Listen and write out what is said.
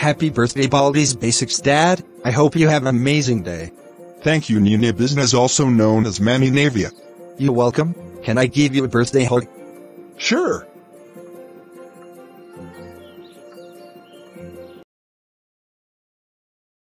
Happy birthday Baldi's Basics dad. I hope you have an amazing day. Thank you Nina Business also known as Manny Navia. You're welcome. Can I give you a birthday hug? Sure.